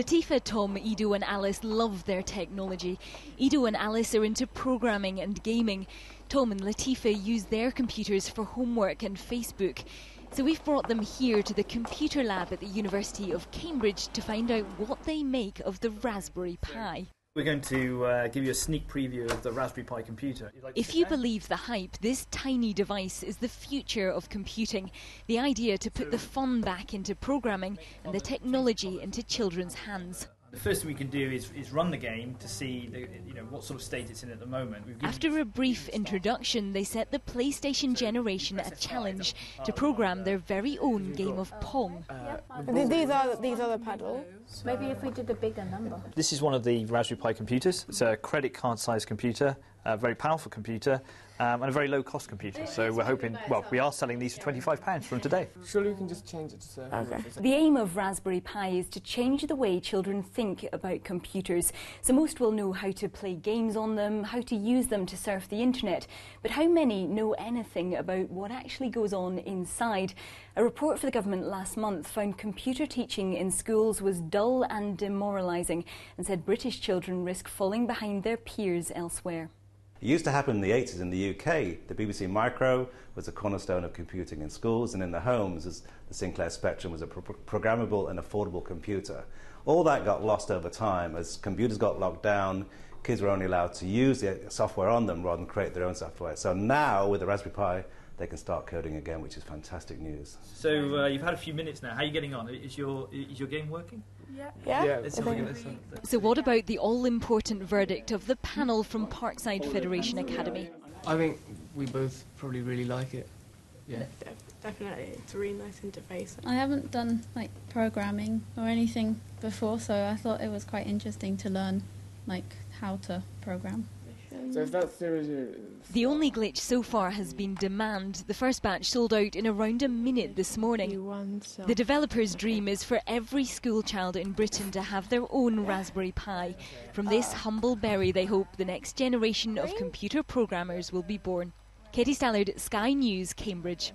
Latifa, Tom, Edo and Alice love their technology. Edo and Alice are into programming and gaming. Tom and Latifa use their computers for homework and Facebook. So we've brought them here to the computer lab at the University of Cambridge to find out what they make of the Raspberry Pi. We're going to uh, give you a sneak preview of the Raspberry Pi computer. Like if you believe the hype, this tiny device is the future of computing. The idea to put the fun back into programming and the technology into children's hands. The first thing we can do is, is run the game to see the, you know what sort of state it's in at the moment. After a brief introduction, they set the PlayStation generation a challenge to program their very own game of Pong. Uh, these are these are the paddles. Maybe if we did a bigger number. This is one of the Raspberry Pi computers. It's a credit card sized computer, a very powerful computer, um, and a very low cost computer. So we're hoping, well, we are selling these for £25 from today. Surely we can just change it to Surf. Okay. The aim of Raspberry Pi is to change the way children think about computers. So most will know how to play games on them, how to use them to surf the internet. But how many know anything about what actually goes on inside? A report for the government last month found computer teaching in schools was dull and demoralising and said British children risk falling behind their peers elsewhere. It used to happen in the 80s in the UK. The BBC Micro was a cornerstone of computing in schools, and in the homes, as the Sinclair Spectrum was a pro programmable and affordable computer. All that got lost over time as computers got locked down. Kids were only allowed to use the software on them rather than create their own software. So now, with the Raspberry Pi, they can start coding again, which is fantastic news. So uh, you've had a few minutes now. How are you getting on? Is your is your game working? Yeah. Yeah. yeah so what about the all-important verdict of the panel from Parkside Federation Academy? I think we both probably really like it. Yeah. Definitely, it's a really nice interface. I haven't done like programming or anything before, so I thought it was quite interesting to learn like how to program. So if that's the only glitch so far has been demand. The first batch sold out in around a minute this morning. The developer's dream is for every school child in Britain to have their own Raspberry Pi. From this humble berry, they hope the next generation of computer programmers will be born. Katie Stallard, Sky News, Cambridge.